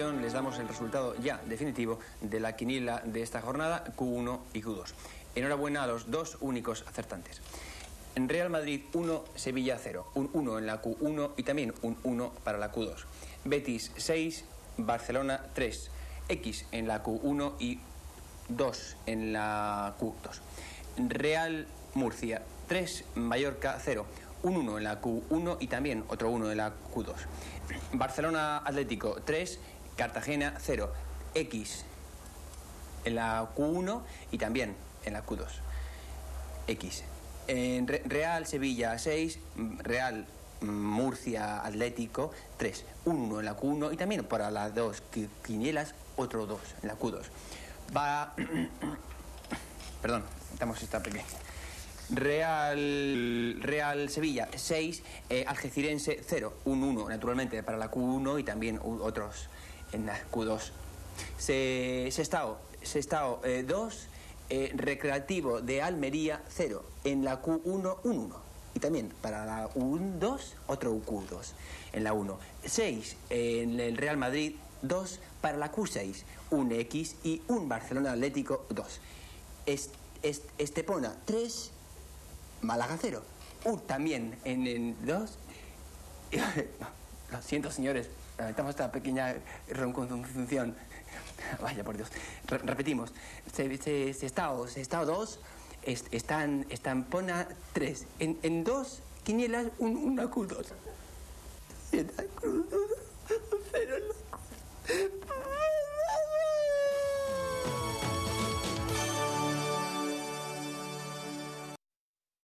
les damos el resultado ya definitivo de la quiniela de esta jornada, Q1 y Q2. Enhorabuena a los dos únicos acertantes. Real Madrid 1, Sevilla 0. Un 1 en la Q1 y también un 1 para la Q2. Betis 6, Barcelona 3. X en la Q1 y 2 en la Q2. Real Murcia 3, Mallorca 0. Un 1 en la Q1 y también otro 1 en la Q2. Barcelona Atlético 3, Cartagena 0. X en la Q1 y también en la Q2. X. En Re- Real Sevilla 6, Real Murcia Atlético 3. Un 1 en la Q1 y también para las dos qui- quinielas otro 2 en la Q2. Va. Perdón, estamos esta pequeña. Real, Sevilla 6, eh, Algecirense 0, un 1 naturalmente para la Q1 y también otros en la Q2. Se, Sestao, Sestao 2, Recreativo de Almería 0, en la Q1 un 1 y también para la U2 otro Q2 en la 1. 6 en el Real Madrid 2 para la Q6, un X y un Barcelona Atlético 2. Est- Est- Estepona 3, Málaga 0. Uh, también en, en 2. Lo siento, señores, lamentamos esta pequeña reconjunción. Vaya, por Dios. Repetimos. Se, se, se estado, se estado es, están, estampona tres, En, en dos quinielas, un, una acudo.